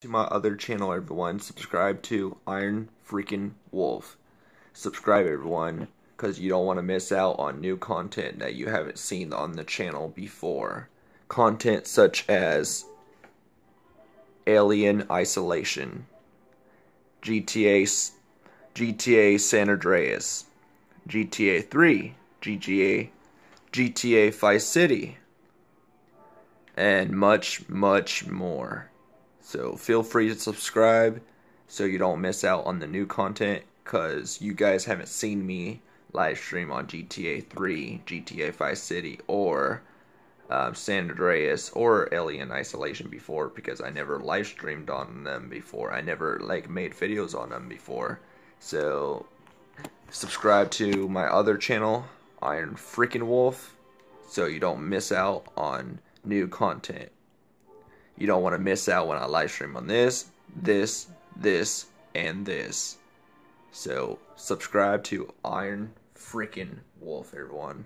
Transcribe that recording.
to my other channel, everyone. Subscribe to Iron Freakin Wolf. Subscribe, everyone, because you don't want to miss out on new content that you haven't seen on the channel before. Content such as Alien Isolation, GTA, GTA San Andreas, GTA 3, GTA, GTA Vice City, and much, much more. So feel free to subscribe so you don't miss out on the new content because you guys haven't seen me live stream on GTA 3, GTA Vice City, or um, San Andreas or Alien Isolation before because I never live streamed on them before. I never like made videos on them before. So subscribe to my other channel, Iron Freakin Wolf, so you don't miss out on new content. You don't want to miss out when I live stream on this, this, this, and this. So subscribe to Iron Freakin Wolf, everyone.